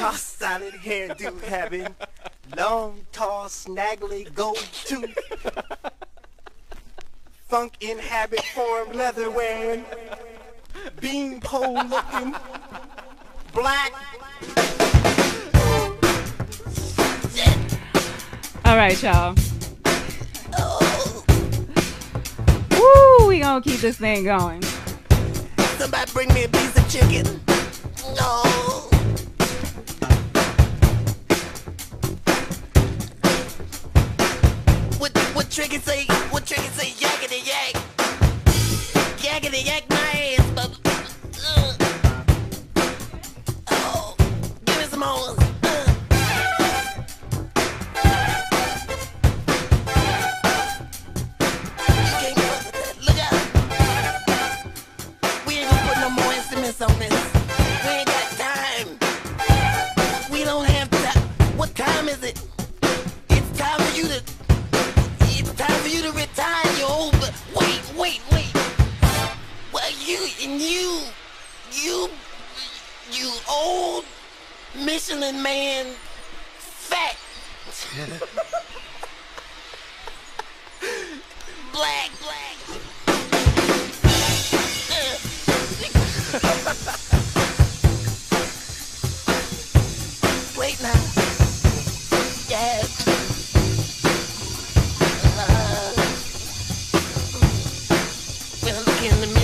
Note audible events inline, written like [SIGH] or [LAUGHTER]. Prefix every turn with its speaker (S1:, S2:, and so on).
S1: Toss salad hairdo having. Long, tall, snaggly, gold tooth. Funk in habit form, leather wearing. bean pole looking. Black.
S2: All right, y'all. Woo, we gonna keep this thing going.
S3: Somebody bring me a piece of chicken. Tricky say? What Tricky say? Yakety yak. Yakety yak my ass, but. Uh. Oh, give me some more. On this. We ain't got time. We don't have time. What time is it? It's time for you to. And you, you, you old Michelin man, fat, [LAUGHS] black, black. Wait now. Yes. Uh, when I look in the mirror.